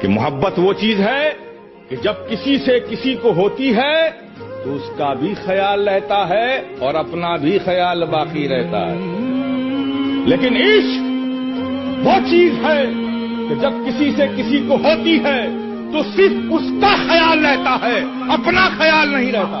कि मोहब्बत वो चीज़ है कि जब किसी से किसी को होती है तो उसका भी ख्याल रहता है और अपना भी ख्याल बाकी रहता है। लेकिन इश्क वो चीज़ है कि जब किसी से किसी को होती है तो सिर्फ़ उसका ख्याल रहता है, अपना ख्याल नहीं रहता।